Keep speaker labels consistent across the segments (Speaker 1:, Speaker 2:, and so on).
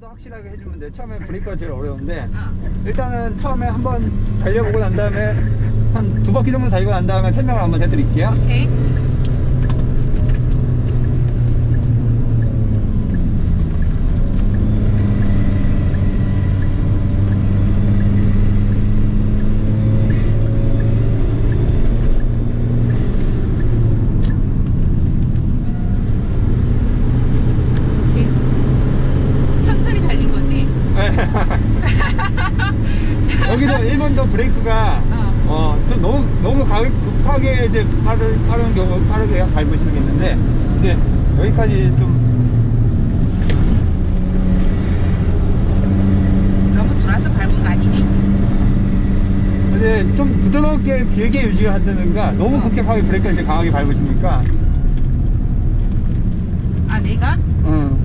Speaker 1: 더 확실하게 해주면 돼. 처음에 브레이크가 제일 어려운데
Speaker 2: 어.
Speaker 1: 일단은 처음에 한번 달려보고 난 다음에 한 두 바퀴 정도 달리고 난 다음에 설명을 한번 해드릴게요.
Speaker 2: 오케이. 천천히 달린 거지?
Speaker 1: 여기도 일본도 브레이크가
Speaker 2: 어.
Speaker 1: 어, 좀 너무 너무 가- 급하게 이제 빠르, 빠르게 밟으시는 게 있는데 근데 여기까지 좀
Speaker 2: 너무 돌아서 밟은 거 아니니?
Speaker 1: 이제 좀 부드럽게 길게 유지를 하든가 너무
Speaker 2: 어.
Speaker 1: 급격하게 브레이크를 이제 강하게 밟으시니까
Speaker 2: 아 내가?
Speaker 1: 음.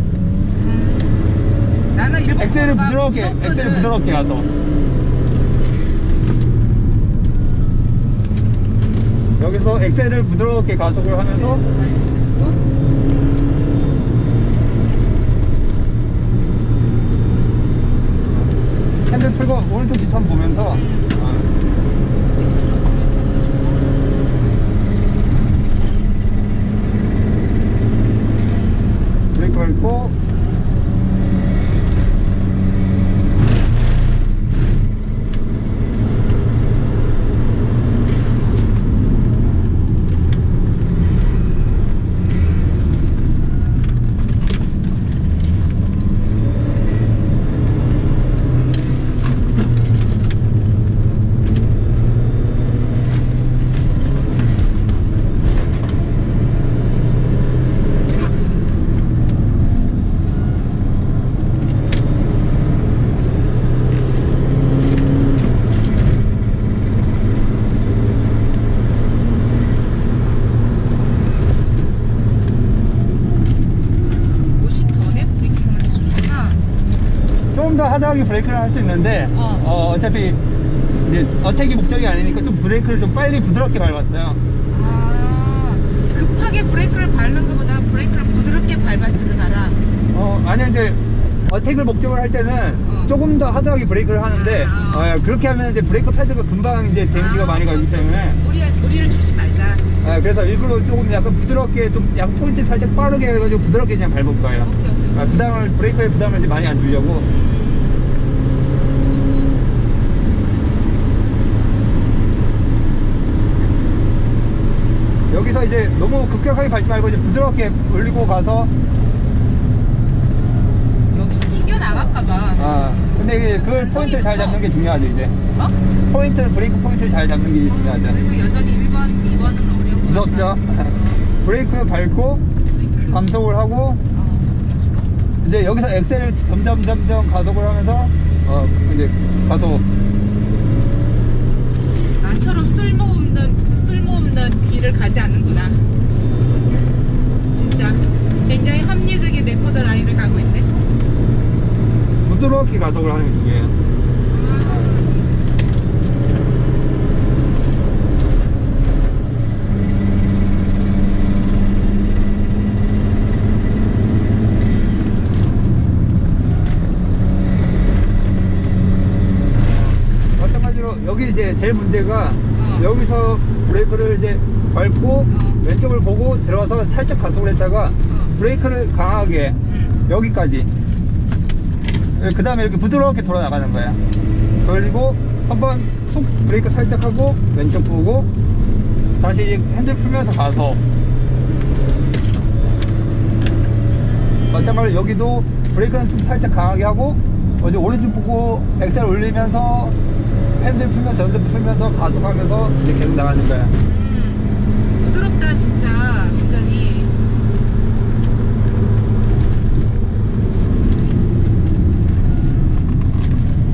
Speaker 2: 나는 일본
Speaker 1: 엑셀을 부드럽게. 엑셀을 부드럽게 가서 여기서 엑셀을 부드럽게 가속을 하면서 핸들 풀고 오른쪽 시선 보면서 브레이크 밟고
Speaker 2: 오십 전에 braking을 해주니까
Speaker 1: 조금 더 하드하게 브레이크를 할 수 있는데
Speaker 2: 어.
Speaker 1: 어. 어차피 이제 attack이 목적이 아니니까 좀 브레이크를 좀 빨리 부드럽게 밟았어요.
Speaker 2: 아 급하게 브레이크를 밟는 것보다 브레이크를 부드럽게 밟아서 들어가라
Speaker 1: 어, 아니 이제 attack을 목적으로 할 때는
Speaker 2: 어.
Speaker 1: 조금 더 하드하게 브레이크를 하는데
Speaker 2: 아.
Speaker 1: 어, 그렇게 하면 이제 브레이크 패드가 금방 이제 데미지가
Speaker 2: 아,
Speaker 1: 많이 가기 때문에
Speaker 2: 우리, 우리를 주지 말자
Speaker 1: 어, 그래서 일부러 조금 약간 부드럽게 좀약 포인트 살짝 빠르게 해가지고 부드럽게 그냥 밟을 거예요.
Speaker 2: 오케이 오케이
Speaker 1: 아, 부담을 브레이크에 부담을 이제 많이 안 주려고. 여기서 이제 너무 급격하게 밟지 말고 이제 부드럽게 올리고 가서
Speaker 2: 여기서 튕겨 나갈까봐.
Speaker 1: 아 근데 그걸 포인트를 잘 잡는 게 중요하죠 이제.
Speaker 2: 어?
Speaker 1: 포인트 브레이크 포인트를 잘 잡는 게 중요하죠.
Speaker 2: 그리고 여전히 1번 2번은 어려운 거
Speaker 1: 무섭죠? 브레이크 밟고
Speaker 2: 브레이크.
Speaker 1: 감속을 하고
Speaker 2: 어, 그래가지고.
Speaker 1: 이제 여기서 엑셀을 점점 점점 가속을 하면서 어 이제 가속
Speaker 2: 나처럼 쓸모없는 쓸모없는 길을 않는구나. 진짜 굉장히 합리적인 레코드 라인을 가고 있네.
Speaker 1: 부드럽게 가속을 하는 게 중요해요 마찬가지로 여기 이제 제일 문제가
Speaker 2: 어.
Speaker 1: 여기서 브레이크를 이제 밟고
Speaker 2: 어.
Speaker 1: 왼쪽을 보고 들어가서 살짝 가속을 했다가
Speaker 2: 어.
Speaker 1: 브레이크를 강하게
Speaker 2: 응.
Speaker 1: 여기까지 그 다음에 이렇게 부드럽게 돌아 나가는 거야 그리고 한번 훅 브레이크 살짝 하고 왼쪽 보고 다시 핸들 풀면서 가서 마찬가지로 여기도 브레이크는 좀 살짝 강하게 하고 어제 오른쪽 보고 엑셀 올리면서 핸들 풀면서 전등 풀면서 가속하면서 이제 계속 나가는 거야
Speaker 2: 음. 부드럽다 진짜 운전이.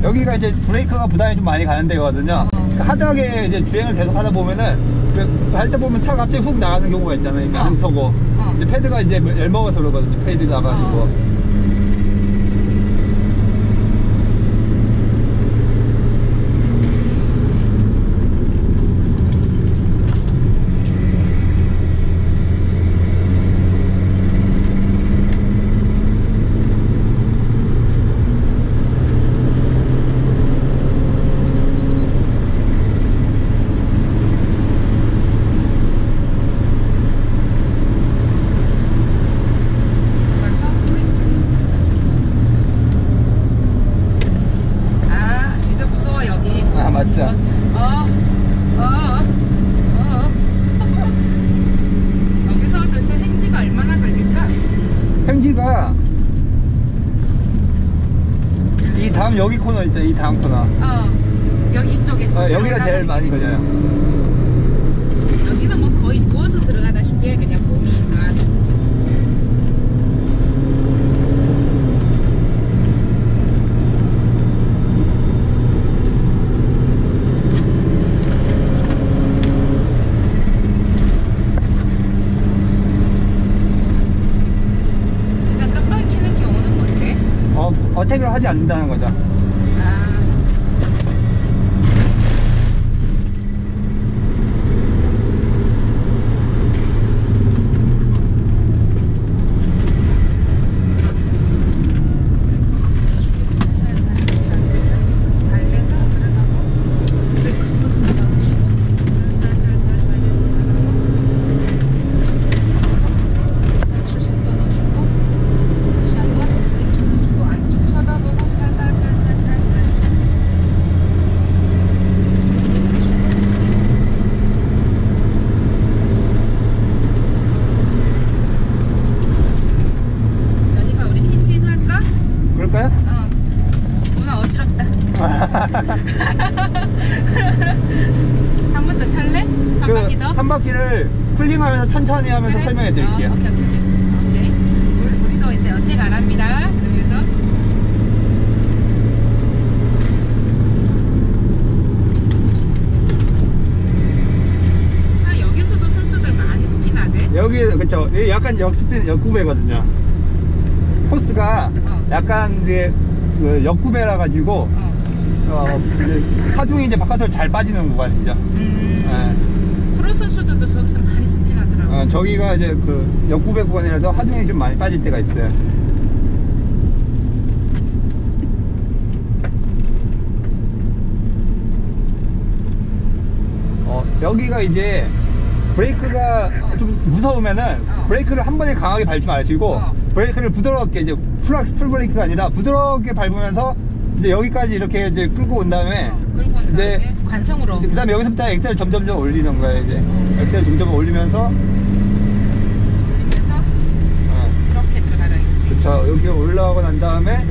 Speaker 1: 여기가 이제 브레이크가 부담이 좀 많이 가는 데거든요.
Speaker 2: 어.
Speaker 1: 그 하드하게 이제 주행을 계속 하다 보면은 그할때 보면 차 갑자기 훅 나가는 경우가 있잖아요.
Speaker 2: 어.
Speaker 1: 안 서고.
Speaker 2: 어.
Speaker 1: 이제 패드가 이제 열 먹어서 그러거든요. 패드 나가지고.
Speaker 2: 진짜. 아, 아, 아. 여기서 도대체 행지가 얼마나 걸릴까?
Speaker 1: 행지가 이 다음 여기 코너 있죠. 이 다음 코너.
Speaker 2: 어. 여기 이쪽에.
Speaker 1: 어, 여기가 제일 많이 걸려요.
Speaker 2: 여기는 뭐 거의 누워서 들어가다시피 그냥 몸이 다
Speaker 1: 어, 어택을 하지 않는다는 거죠
Speaker 2: 아, 살살살살살살 발려서 들어가고 브레이크 한번 잡으시고 살살살살 발려서 들어가고 멈출 속도 넣어주고 다시 한번 왼쪽 넣어주고 안쪽 쳐다보고 살살살살살살 진입해주고 연희가 우리 TT 할까?
Speaker 1: 그럴까요?
Speaker 2: 어. 누나 어지럽다. 한 번 더 탈래? 한 바퀴 더?
Speaker 1: 그 한 바퀴를 쿨링하면서 천천히 하면서
Speaker 2: 그래?
Speaker 1: 설명해 드릴게요
Speaker 2: 어, 오케이, 오케이, 오케이. 오케이. 우리, 우리 도 이제 어택 안 합니다. 그러면서. 차 여기서도 선수들 많이 스피나대.
Speaker 1: 여기 그쵸 여기 약간 역스핀 역구배거든요 코스가
Speaker 2: 어.
Speaker 1: 약간 이제 그 역구배라 가지고
Speaker 2: 어.
Speaker 1: 어, 이제 하중이 이제 바깥으로 잘 빠지는 구간이죠
Speaker 2: 음,
Speaker 1: 예.
Speaker 2: 프로 선수들도 저기서 많이 스피나더라고.
Speaker 1: 어, 저기가 이제 그 역구배 구간이라서 하중이 좀 많이 빠질 때가 있어요 어, 여기가 이제 브레이크가 좀 무서우면은
Speaker 2: 어.
Speaker 1: 브레이크를 한 번에 강하게 밟지 마시고
Speaker 2: 어.
Speaker 1: 브레이크를 부드럽게 이제 full 액셀 full 브레이크가 아니라 부드럽게 밟으면서 이제 여기까지 이렇게 이제 끌고 온 다음에
Speaker 2: 어, 끌고 온
Speaker 1: 이제
Speaker 2: 다음에 관성으로.
Speaker 1: 그 다음에 여기서부터 엑셀 점점점 올리는 거예요 이제. 엑셀 점점 올리면서.
Speaker 2: 그러면서
Speaker 1: 어,
Speaker 2: 이렇게 들어가라 이거지.
Speaker 1: 그쵸. 여기 올라가고 난 다음에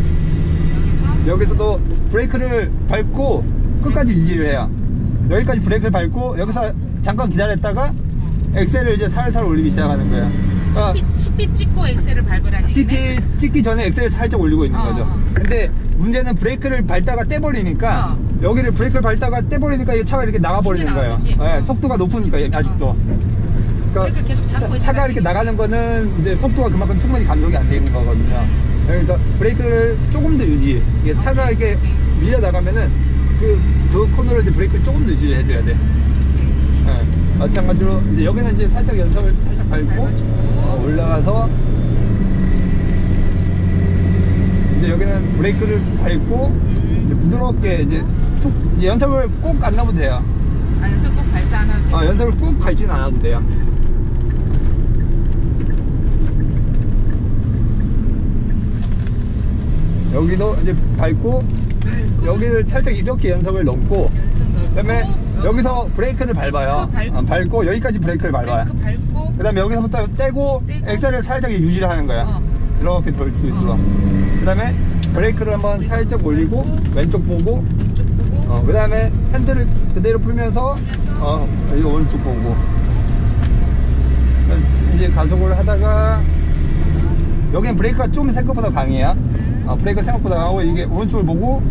Speaker 2: 여기서?
Speaker 1: 여기서도 브레이크를 밟고 끝까지 유지를 해요. 여기까지 브레이크를 밟고 여기서 잠깐 기다렸다가 엑셀을 이제 살살 올리기 시작하는 거예 요 그러니까
Speaker 2: 10비, 10비 찍고 엑셀을 밟으라는 얘기네.
Speaker 1: 찍기, 찍기 전에 엑셀을 살짝 올리고 있는
Speaker 2: 어,
Speaker 1: 거죠
Speaker 2: 어.
Speaker 1: 근데 문제는 브레이크를 밟다가 떼버리니까
Speaker 2: 어.
Speaker 1: 여기를 브레이크를 밟다가 떼버리니까 이 차가 이렇게 나가버리는 거예요. 네,
Speaker 2: 어.
Speaker 1: 속도가 높으니까 아직도 그러니까
Speaker 2: 브레이크를 계속 잡고
Speaker 1: 차, 가 이렇게. 나가는 거는 이제 속도가 그만큼 충분히 감속이 안 되는 거거든요. 그러니까 브레이크를 조금 더 유지. 이게 차가 이렇게. 밀려 나가면은 그, 그 코너를 이제 브레이크를 조금 더 유지를 해줘야 돼. 예. 마찬가지로 이제 여기는 이제 살짝 연석을 살짝 밟고. 어, 올라가서 이제 여기는 브레이크를 밟고 이제 부드럽게 이제 툭 연석을 꼭안 넣어도 돼요.
Speaker 2: 아, 여기서 꼭 밟지 않아도 돼.
Speaker 1: 어, 연석을 꼭 밟지는 않아도 돼요. 여기도 이제 밟고 여기를 살짝 이렇게 연석을 넘고
Speaker 2: 연속
Speaker 1: 그다음에 여기서 브레이크를 밟아요.
Speaker 2: 밟고,
Speaker 1: 어, 밟고 여기까지 브레이크를 밟아요.
Speaker 2: 브레이크
Speaker 1: 그 다음에 여기서 부터 떼고
Speaker 2: 떼고.
Speaker 1: 엑셀을 살짝 유지를 하는 거야.
Speaker 2: 어.
Speaker 1: 이렇게 돌 수 있어. 그 다음에 브레이크를 한번 살짝 올리고. 왼쪽 보고 어, 그 다음에 핸들을 그대로 풀면서. 어, 이거 오른쪽 보고. 이제 가속을 하다가, 여기는 브레이크가 좀 생각보다 강해요.
Speaker 2: 음.
Speaker 1: 어, 브레이크가 생각보다 강하고, 이게 오른쪽을 보고,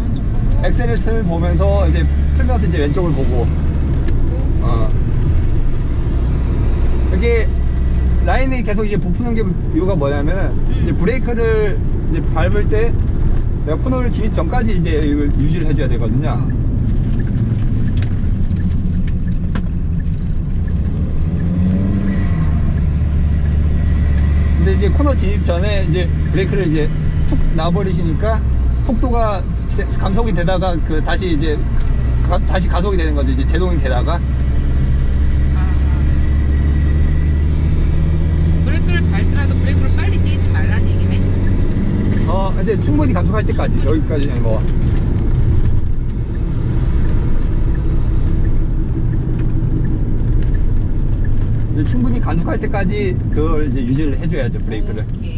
Speaker 1: 엑셀을 보면서, 이제 풀면서 이제 왼쪽을 보고,
Speaker 2: 보고
Speaker 1: 어. 이게 라인이 계속 이제 부푸는 게 이유가 뭐냐면은, 이제 브레이크를 이제 밟을 때, 코너를 진입 전까지 이제 이걸 유지를 해줘야 되거든요. 근데 이제 코너 진입 전에 이제 브레이크를 이제 툭 놔버리시니까 속도가 세- 감속이 되다가 그 다시 이제 가- 다시 가속이 되는 거죠. 이제 제동이 되다가
Speaker 2: 아. 브레이크를 밟더라도 브레이크를 빨리 떼지 말라는 얘기네.
Speaker 1: 어 이제 충분히 감속할 때까지 여기까지 뭐 이제 충분히 감속할 때까지 그걸 이제 유지를 해줘야죠 브레이크를.
Speaker 2: 오케이.